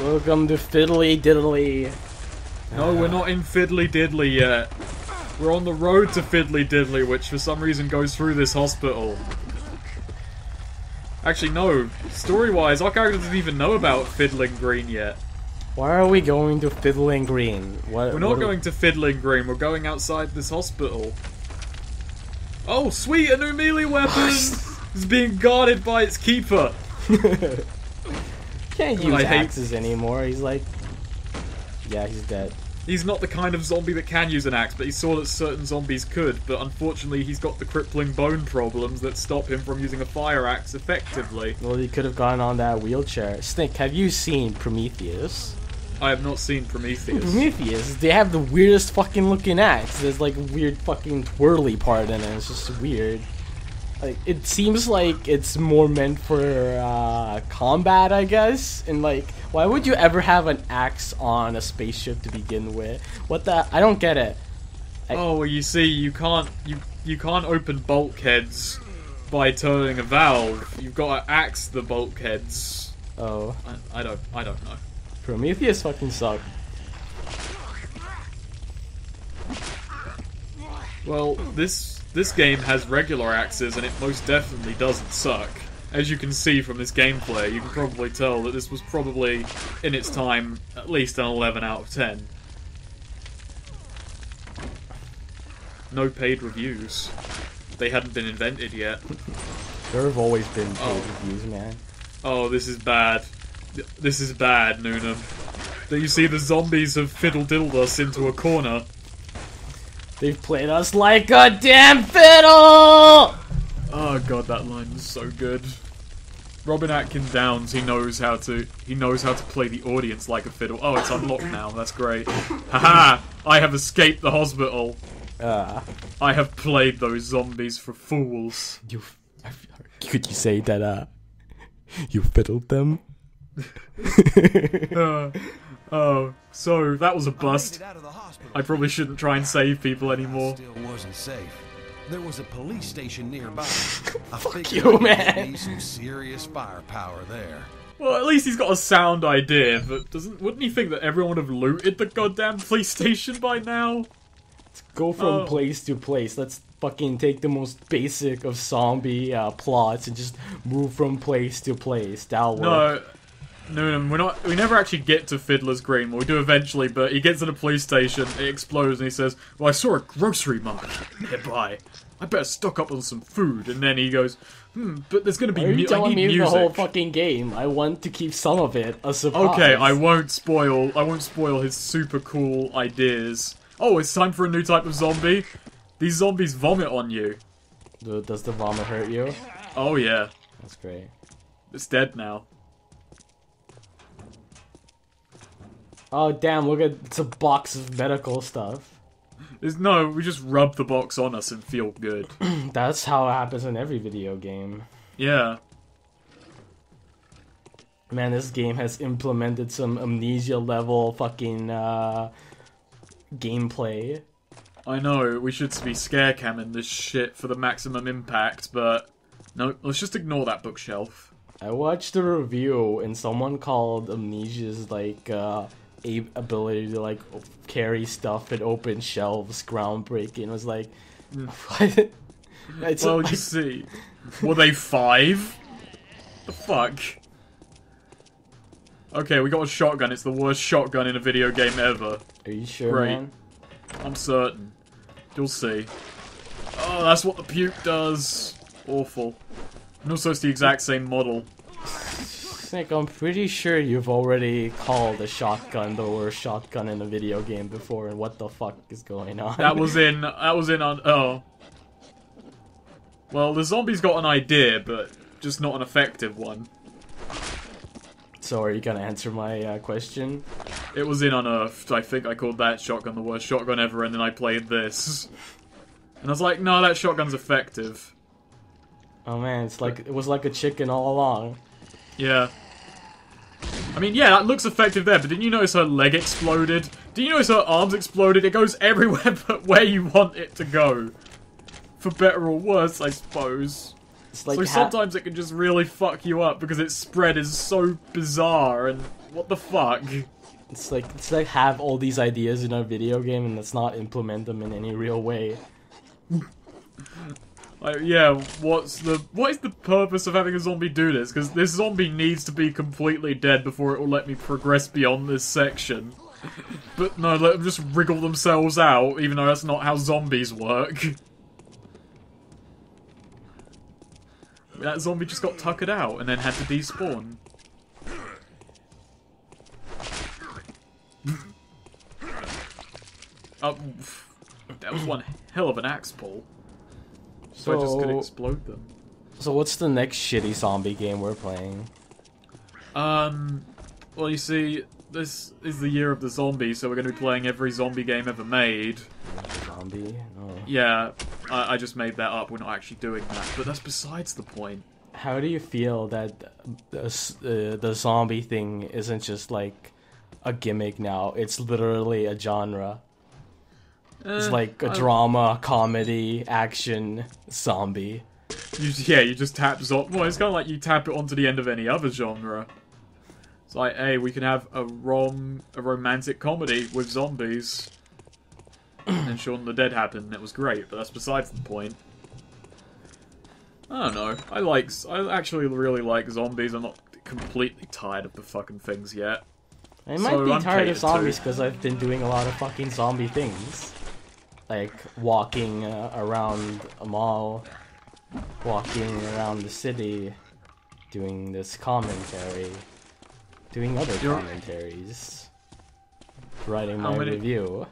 Welcome to Fiddly Diddly. No, we're not in Fiddly Diddly yet. We're on the road to Fiddly Diddly, which for some reason goes through this hospital. Actually, no. Story-wise, our character doesn't even know about Fiddling Green yet. Why are we going to Fiddling Green? What, We're not going to Fiddling Green, we're going outside this hospital. Oh, sweet, a new melee weapon! it's being guarded by its keeper. Can't use I hate- axes anymore. He's like, yeah, he's dead. He's not the kind of zombie that can use an axe, but he saw that certain zombies could, but unfortunately he's got the crippling bone problems that stop him from using a fire axe effectively. Well, he could have gone on that wheelchair. Snake, have you seen Prometheus? I have not seen Prometheus. Prometheus, they have the weirdest fucking looking axe. There's like a weird fucking twirly part in it. It's just weird. Like it seems like it's more meant for uh, combat, I guess. And like, why would you ever have an axe on a spaceship to begin with? What the? I don't get it. Oh, well, you see, you can't you you can't open bulkheads by turning a valve. You've got to axe the bulkheads. Oh, I, I don't I don't know. Prometheus fucking sucked. Well, this this game has regular axes, and it most definitely doesn't suck. As you can see from this gameplay, you can probably tell that this was probably, in its time, at least an 11 out of 10. No paid reviews. They hadn't been invented yet. There have always been paid Oh. reviews, man. Oh, this is bad. This is bad, Noonam. That you see the zombies have fiddle diddled us into a corner. They've played us like a damn fiddle. Oh god, that line is so good. Robin Atkin Downes, he knows how to he knows how to play the audience like a fiddle. Oh, it's unlocked now. That's great. Haha! I have escaped the hospital. Uh, I have played those zombies for fools. you. Could you say that? Uh, you fiddled them. Uh, oh, so that was a bust. I probably shouldn't try and save people anymore. Still wasn't safe. There was a police station nearby. I Fuck you, man. Need some serious firepower there. Well, at least he's got a sound idea, but doesn't wouldn't he think that everyone would have looted the goddamn police station by now? Let's go from Oh. place to place. Let's fucking take the most basic of zombie uh, plots and just move from place to place. That'll work. No, no, no, we're not. We never actually get to Fiddler's Green. Well, we do eventually, but he gets to the police station. It explodes, and he says, "Well, I saw a grocery mart nearby. I better stock up on some food." And then he goes, "Hmm, but there's going to be Why are you mu- telling me music." the whole fucking game? I want to keep some of it a surprise. okay, I won't spoil. I won't spoil his super cool ideas. Oh, it's time for a new type of zombie. These zombies vomit on you. Do- Does the vomit hurt you? Oh yeah, That's great. it's dead now. Oh damn! Look at it's a box of medical stuff. There's no. We just rub the box on us and feel good. That's how it happens in every video game. yeah. Man, this game has implemented some amnesia level fucking uh, gameplay. I know, we should be scare camming this shit for the maximum impact, but no, let's just ignore that bookshelf. I watched a review and someone called Amnesia's like uh ability to like carry stuff and open shelves groundbreaking. Was like mm. what? It's well, like, you see, were they five? The fuck? Okay, we got a shotgun. It's the worst shotgun in a video game ever. are you sure, Great. man? I'm certain. You'll see. Oh, that's what the puke does. Awful. And also, it's the exact same model. Snake, I'm pretty sure you've already called a shotgun the worst shotgun in a video game before, and what the fuck is going on? That was in. That was in on. Oh. Well, the zombie's got an idea, but just not an effective one. so. Are you gonna answer my uh, question? It was in Unearthed. I think I called that shotgun the worst shotgun ever, and then I played this. And I was like, no, that shotgun's effective. Oh man, it's like it was like a chicken all along. Yeah. I mean, yeah, that looks effective there, but didn't you notice her leg exploded? Did you notice her arms exploded? It goes everywhere but where you want it to go. For better or worse, I suppose. Like so sometimes it can just really fuck you up because its spread is so bizarre and what the fuck? it's like it's like have all these ideas in a video game and let's not implement them in any real way. Like, yeah, what's the what is the purpose of having a zombie do this? Because this zombie needs to be completely dead before it will let me progress beyond this section. But no, let them just wriggle themselves out, even though that's not how zombies work. That zombie just got tuckered out and then had to despawn. Oh, that was one hell of an axe pull. So I just could explode them. So what's the next shitty zombie game we're playing? Um, well, you see, this is the year of the zombie, so we're going to be playing every zombie game ever made. Zombie? No. Yeah, I, I just made that up. We're not actually doing that, but that's besides the point. How do you feel that the uh, the zombie thing isn't just like a gimmick now? It's literally a genre. It's Eh, like a I- drama, comedy, action, zombie. You, yeah, you just tap zo- Well, it's kind of like you tap it onto the end of any other genre. It's like, hey, we can have a rom a romantic comedy with zombies. and Shaun of the Dead happened, and it was great, but that's besides the point. I don't know. I like. I actually really like zombies. I'm not completely tired of the fucking things yet. I might So be I'm tired of zombies because I've been doing a lot of fucking zombie things. Like walking uh, around a mall, walking around the city, doing this commentary, doing other You're- commentaries, writing my many- review.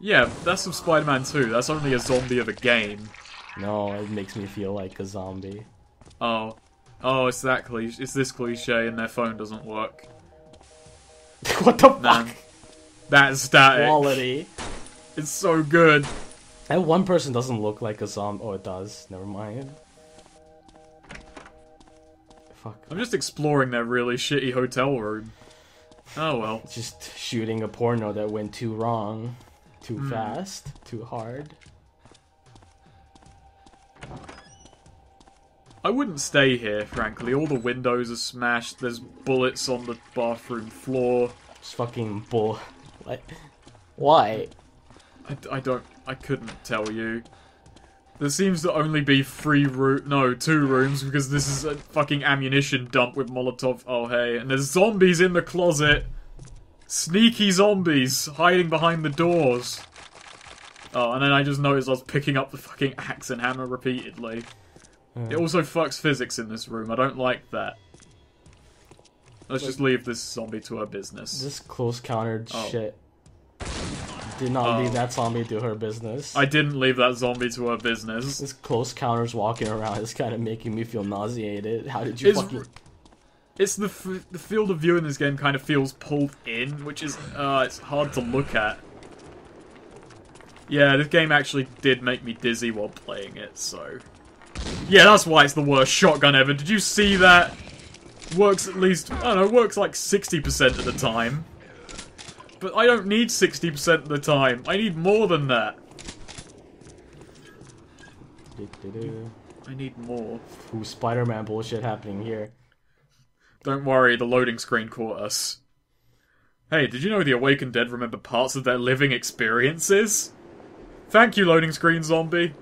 Yeah, that's from Spider-Man 2. That's only a zombie of a game. No, it makes me feel like a zombie. Oh. Oh, it's that cliche. It's this cliche, and their phone doesn't work. what the Man. fuck? That's static. Quality. It's so good. That one person doesn't look like a zombie. Oh, it does. Never mind. Fuck. I'm just exploring that really shitty hotel room. Oh well. Just shooting a porno that went too wrong, too Hmm. fast, too hard. I wouldn't stay here, frankly. All the windows are smashed. There's bullets on the bathroom floor. Just fucking bull. Like, why? I, I don't. I couldn't tell you. There seems to only be three room, no, two rooms because this is a fucking ammunition dump with Molotov. Oh hey, and there's zombies in the closet. Sneaky zombies hiding behind the doors. Oh, and then I just noticed I was picking up the fucking axe and hammer repeatedly. Hmm. It also fucks physics in this room. I don't like that. Let's just leave this zombie to her business. This close countered Oh. shit. Did not Oh. leave that zombie to her business. I didn't leave that zombie to her business. This close counters walking around is kind of making me feel nauseated. How did you It's fucking? It's the f- the field of view in this game kind of feels pulled in, which is uh, it's hard to look at. Yeah, this game actually did make me dizzy while playing it, so yeah, that's why it's the worst shotgun ever. Did you see that? Works at least I don't know, works like sixty percent of the time. But I don't need sixty percent of the time. I need more than that. I need more. Ooh, Spider-Man bullshit happening here. Don't worry, the loading screen caught us. Hey, did you know the Awakened Dead remember parts of their living experiences? Thank you, loading screen zombie.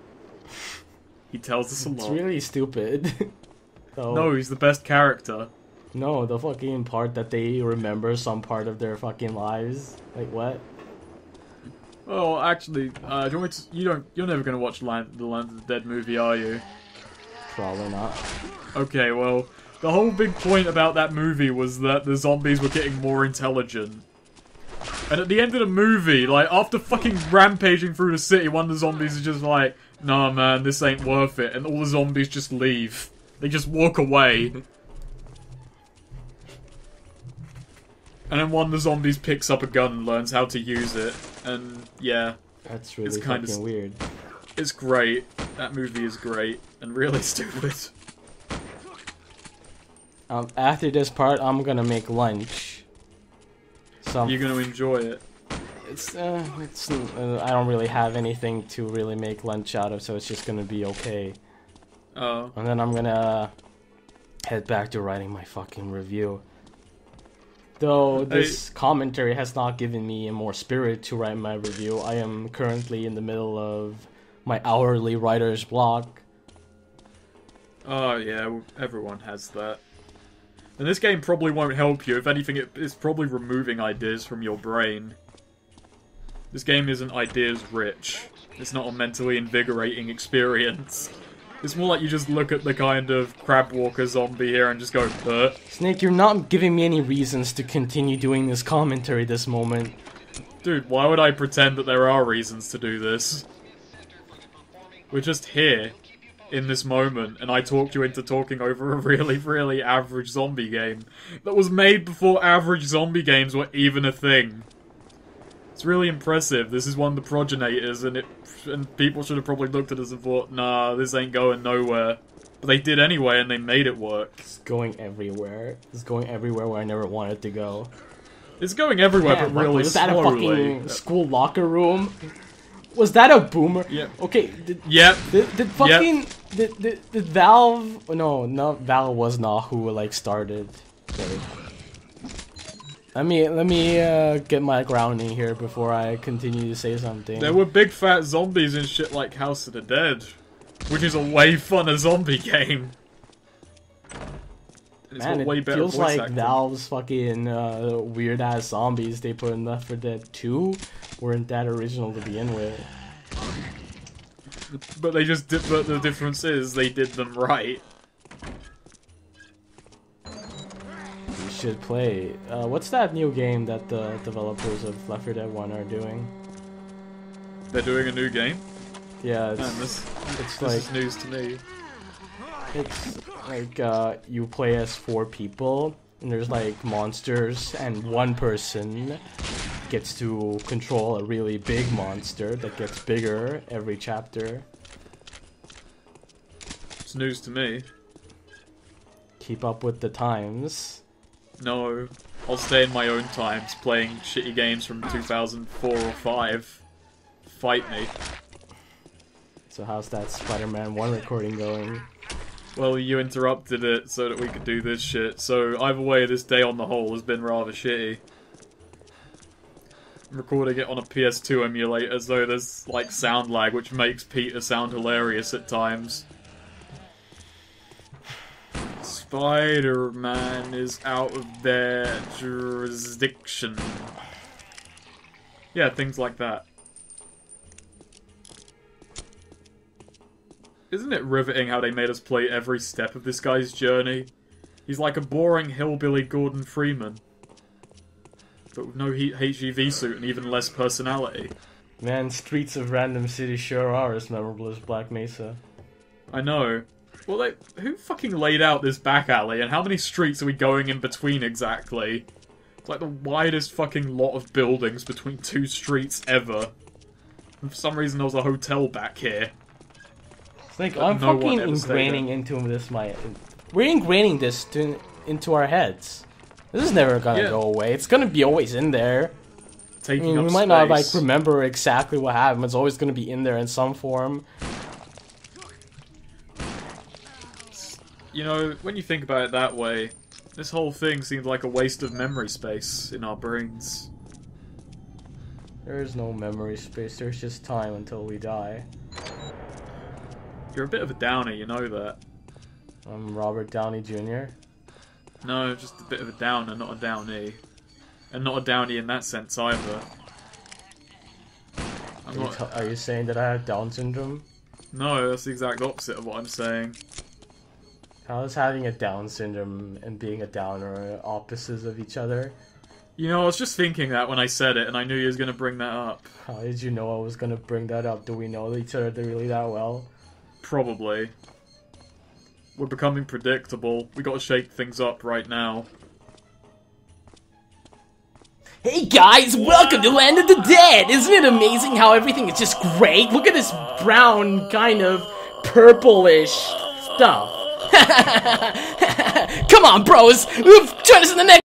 He tells us a lot. It's really stupid. oh, No, he's the best character. No, the fucking part that they remember some part of their fucking lives. Like what? Well, actually, uh, do you, want to, you don't. You're never gonna watch Land, the Land of the Dead movie, are you? Probably not. Okay, well, the whole big point about that movie was that the zombies were getting more intelligent. And at the end of the movie, like, after fucking rampaging through the city, one of the zombies is just like, nah, man, this ain't worth it. And all the zombies just leave. They just walk away. and then one of the zombies picks up a gun and learns how to use it. And, yeah, That's really kinda fucking s- weird. it's great. That movie is great. And really stupid. Um, after this part, I'm gonna make lunch. Some You're gonna enjoy it. It's, uh, it's, uh, I don't really have anything to really make lunch out of, so it's just gonna be okay. Oh. And then I'm gonna head back to writing my fucking review. Though this commentary has not given me more spirit to write my review, I am currently in the middle of my hourly writer's block. Oh yeah, everyone has that. And this game probably won't help you. If anything, it, it's probably removing ideas from your brain. This game isn't ideas rich. It's not a mentally invigorating experience. It's more like you just look at the kind of crab walker zombie here and just go, uh. Snake, you're not giving me any reasons to continue doing this commentary this moment. Dude, why would I pretend that there are reasons to do this? We're just here, in this moment, and I talked you into talking over a really, really average zombie game that was made before average zombie games were even a thing. It's really impressive. This is one of the progenitors, and it and people should have probably looked at us and thought, nah, this ain't going nowhere. But they did anyway, and they made it work. It's going everywhere. It's going everywhere where I never wanted to go. It's going everywhere, Man, but really was that a slowly. fucking school locker room? Was that a boomer? Yeah. Okay, did, Yep. did, did fucking did, did, did Valve? No, no, Valve was not who like started. Let me let me uh, get my grounding here before I continue to say something. There were big fat zombies in shit like House of the Dead, which is a way funner zombie game. It's Man, it way better feels like acting. Valve's fucking uh, weird ass zombies they put in Left 4 Dead 2 weren't that original to begin with. But they just did. But the difference is they did them right. Should play. Uh, what's that new game that the developers of Left 4 Dead 1 are doing? They're doing a new game. Yeah, it's, Man, this it's this like is news to me. it's like uh, you play as four people and there's like monsters and one person gets to control a really big monster that gets bigger every chapter. It's news to me. Keep up with the times. No, I'll stay in my own times playing shitty games from 2004 or 5. Fight me. So how's that Spider-Man 1 recording going? Well, you interrupted it so that we could do this shit. So either way, this day on the whole has been rather shitty. I'm recording it on a PS2 emulator, so there's like sound lag, which makes Peter sound hilarious at times. Spider-Man is out of their jurisdiction. Yeah, things like that. Isn't it riveting how they made us play every step of this guy's journey? He's like a boring hillbilly Gordon Freeman. But with no he- HEV suit and even less personality. Man, streets of random cities sure are as memorable as Black Mesa. I know. Well, they, who fucking laid out this back alley, and how many streets are we going in between exactly? It's like the widest fucking lot of buildings between two streets ever. And for some reason, there was a hotel back here. It's like I'm no fucking ingraining into this my we're ingraining this to, into our heads. This is never gonna Yeah. go away. It's gonna be always in there. I mean, up we might not like remember exactly what happened. It's always gonna be in there in some form. You know, when you think about it that way, this whole thing seems like a waste of memory space in our brains. There is no memory space. There's just time until we die. You're a bit of a downer, you know that. I'm Robert Downey Jr. No, just a bit of a downer, not a downy. And not a downy in that sense either. Are you, not, are you saying that I have Down syndrome? no, that's the exact opposite of what I'm saying. How is having a Down syndrome and being a downer opposites of each other? You know, I was just thinking that when I said it, and I knew you was going to bring that up. How did you know I was gonna bring that up? Do we know each other really that well? Probably. We're becoming predictable. We gotta shake things up right now. Hey guys, welcome to Land of the Dead! Isn't it amazing how everything is just great? Look at this brown, kind of purplish stuff. Come on, bros! Join us in the next